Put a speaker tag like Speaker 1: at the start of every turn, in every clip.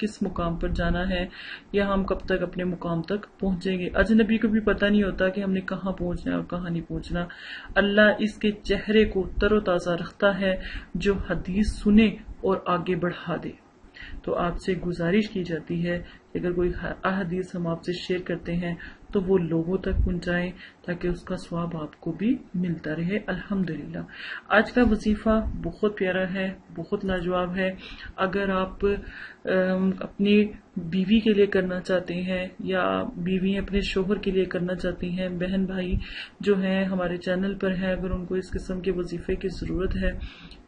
Speaker 1: किस मुकाम पर जाना है, या हम कब तक अपने मुकाम तक पहुँचेंगे? अजनबी को भी पता नहीं होता कि हमने कहाँ पहुँचना है और कहाँ नहीं पहुँचना। अल्लाह इसके चेहरे को तरोताज़ा रखता है, जो हदीस सुने और आगे बढ़ा दे। तो आपसे गुजारिश की जाती है अगर कोई अहदीस हम आपसे शेयर करते हैं तो वो लोगों तक पहुंचाएँ, ताकि उसका स्वाब आपको भी मिलता रहे। अल्हम्दुलिल्लाह। आज का वजीफा बहुत प्यारा है, बहुत लाजवाब है। अगर आप अपनी बीवी के लिए करना चाहते हैं, या बीवी अपने शोहर के लिए करना चाहती हैं, बहन भाई जो हैं हमारे चैनल पर हैं, अगर उनको इस किस्म के वजीफे की ज़रूरत है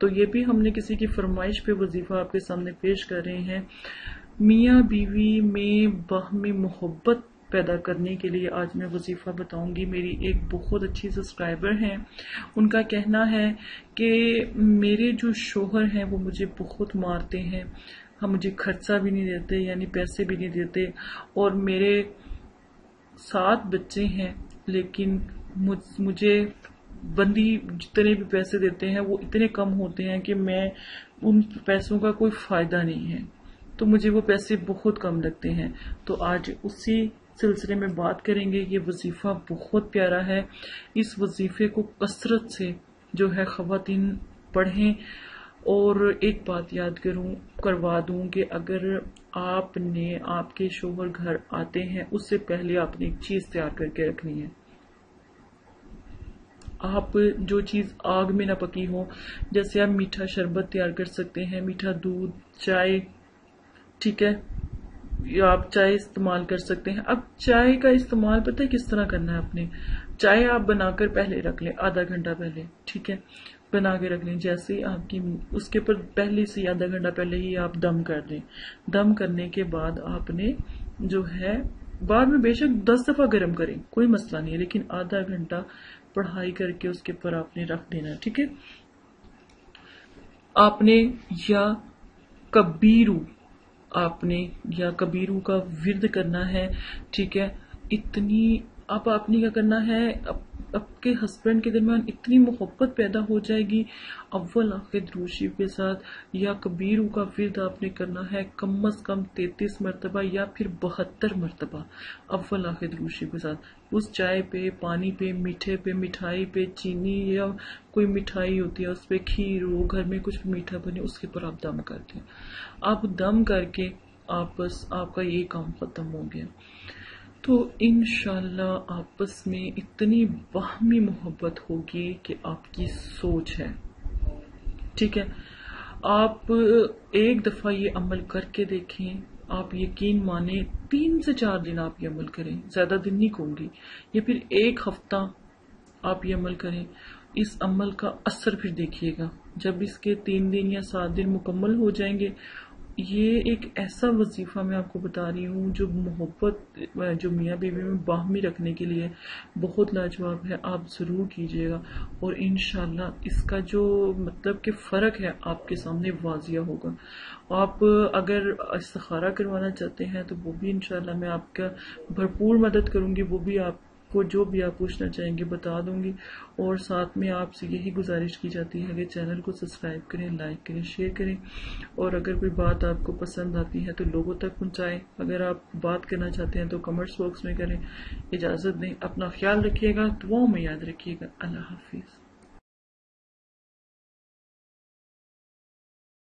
Speaker 1: तो ये भी हमने किसी की फरमाइश पे वजीफा आपके सामने पेश कर रहे हैं। मियाँ बीवी में बाहमी मोहब्बत पैदा करने के लिए आज मैं वजीफ़ा बताऊँगी। मेरी एक बहुत अच्छी सब्सक्राइबर हैं। उनका कहना है कि मेरे जो शोहर हैं वो मुझे बहुत मारते हैं। हम मुझे खर्चा भी नहीं देते यानी पैसे भी नहीं देते। और मेरे सात बच्चे हैं लेकिन मुझ, मुझे बंदी जितने भी पैसे देते हैं वो इतने कम होते हैं कि मैं उन पैसों का कोई फ़ायदा नहीं है। तो मुझे वो पैसे बहुत कम लगते हैं। तो आज उसी सिलसिले में बात करेंगे। ये वजीफ़ा बहुत प्यारा है। इस वजीफ़े को कसरत से जो है ख़वातीन पढ़ें। और एक बात याद करूँ, करवा दूँ कि अगर आपने आपके शोहर घर आते हैं, उससे पहले आपने एक चीज़ तैयार करके रखनी है। आप जो चीज़ आग में ना पकी हो, जैसे आप मीठा शरबत तैयार कर सकते हैं, मीठा दूध, चाय ठीक है? आप चाय इस्तेमाल कर सकते हैं। अब चाय का इस्तेमाल पता है किस तरह करना है आपने? चाय आप बनाकर पहले रख लें, आधा घंटा पहले, ठीक है? बना के रख लें, जैसे ही आपकी उसके ऊपर पहले से आधा घंटा पहले ही आप दम कर दें। दम करने के बाद आपने जो है, बाद में बेशक दस दफ़ा गर्म करें, कोई मसला नहीं है, लेकिन आधा घंटा पढ़ाई करके उसके ऊपर आपने रख देना, ठीक है? आपने या कबीरू आपने या कबीरू का विरद करना है, ठीक है? इतनी अब आपने क्या करना है? आपके हस्बैंड के दरमियान इतनी मोहब्बत पैदा हो जाएगी। अव्वल आखिर द्रूशी के साथ या कबीरू का विरद आपने करना है कम अज कम तैतीस मरतबा या फिर बहत्तर मरतबा। अव्वल आखिर द्रूशी के साथ उस चाय पे, पानी पे, मीठे पे, मिठाई पे, चीनी या कोई मिठाई होती है, उस पर खीर हो, घर में कुछ मीठा बने, उसके ऊपर आप दम करते हैं। आप दम करके आपस, आपका ये काम खत्म हो गया। तो इन आपस में इतनी बाहमी मोहब्बत होगी कि आपकी सोच है। ठीक है? आप एक दफ़ा ये अमल करके देखें। आप यकीन माने, तीन से चार दिन आप ये अमल करें। ज़्यादा दिन नहीं कहूँगी या फिर एक हफ़्ता आप ये अमल करें। इस अमल का असर फिर देखिएगा। जब इसके तीन दिन या सात दिन मुकम्मल हो जाएँगे ये एक ऐसा वजीफा मैं आपको बता रही हूँ जो मोहब्बत, जो मियाँ बीवी में बाहमी रखने के लिए बहुत लाजवाब है। आप ज़रूर कीजिएगा और इन इसका जो मतलब कि फ़र्क है आपके सामने वाजिया होगा। आप अगर इस्तारा करवाना चाहते हैं तो वो भी इन मैं आपका भरपूर मदद करूँगी, वो भी आप को जो भी आप पूछना चाहेंगे बता दूँगी। और साथ में आपसे यही गुजारिश की जाती है कि चैनल को सब्सक्राइब करें, लाइक करें, शेयर करें। और अगर कोई बात आपको पसंद आती है तो लोगों तक पहुंचाएँ। अगर आप बात करना चाहते हैं तो कमेंट्स बॉक्स में करें। इजाज़त दें। अपना ख्याल रखिएगा, दुआओं में याद रखिएगा। अल्लाह हाफिज़।